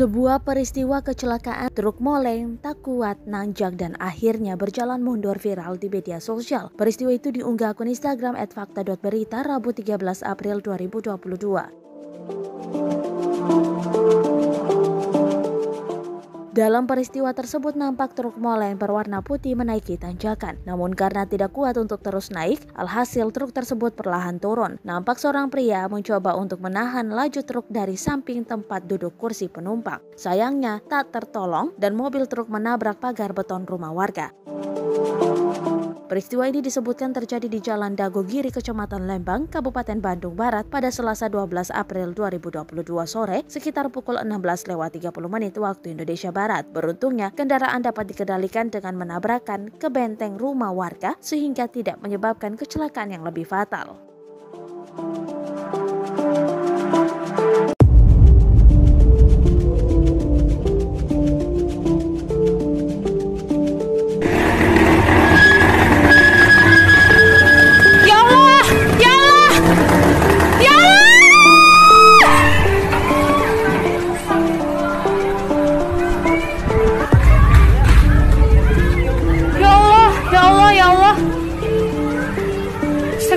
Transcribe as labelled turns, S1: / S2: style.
S1: Sebuah peristiwa kecelakaan truk moleng tak kuat nanjak dan akhirnya berjalan mundur viral di media sosial. Peristiwa itu diunggah akun Instagram @fakta.berita Rabu 13 April 2022. Dalam peristiwa tersebut nampak truk moleng berwarna putih menaiki tanjakan. Namun karena tidak kuat untuk terus naik, alhasil truk tersebut perlahan turun. Nampak seorang pria mencoba untuk menahan laju truk dari samping tempat duduk kursi penumpang. Sayangnya tak tertolong dan mobil truk menabrak pagar beton rumah warga. Peristiwa ini disebutkan terjadi di Jalan Dagogiri, Kecamatan Lembang, Kabupaten Bandung Barat pada Selasa 12 April 2022 sore sekitar pukul 16 lewat 30 menit waktu Indonesia Barat. Beruntungnya, kendaraan dapat dikendalikan dengan menabrakkan ke benteng rumah warga sehingga tidak menyebabkan kecelakaan yang lebih fatal.